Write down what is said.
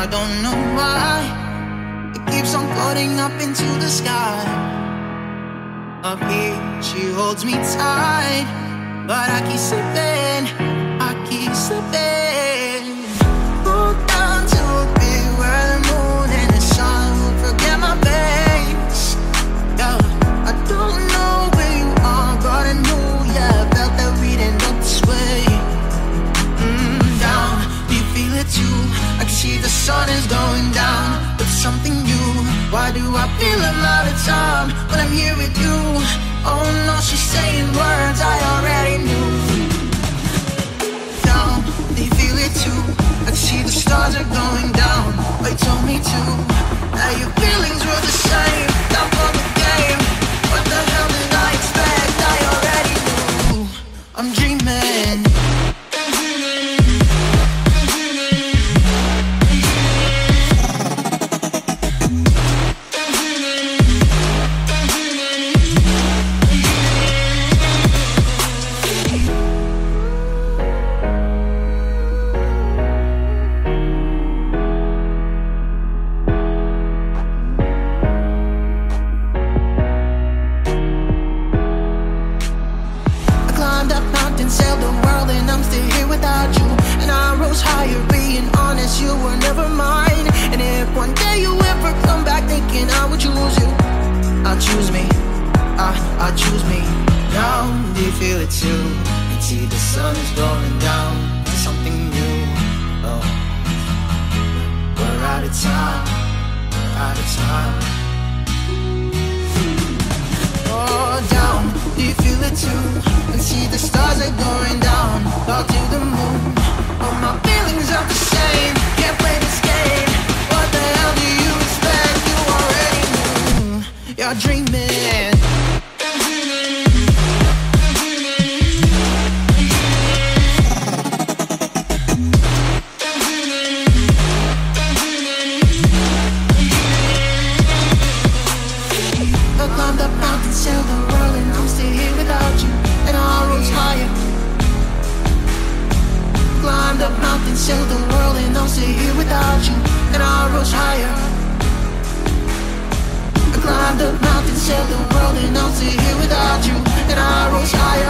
I don't know why It keeps on floating up into the sky. Up here, she holds me tight you? I can see the sun is going down, but something new Why do I feel I'm out of time when I'm here with you? Oh no, she's saying words I already knew Down, do you feel it too? I can see the stars are going down, you told me to That your feelings were the same, down for the game What the hell did I expect? I already knew I'm dreaming without you. And I rose higher, being honest, you were never mine. And if one day you ever come back thinking I would choose you, I'll choose me. I, I'll choose me. Now, do you feel it too? Can see the sun is going down. It's something new. Oh, we're out of time. Out of time. Sailed the world, and I'm still here without you. And I rose higher. Climbed up mountains, sailed the world, and I'm still here without you. And I rose higher. I climbed up mountains, sailed the world, and I'm still here without you. And I rose higher.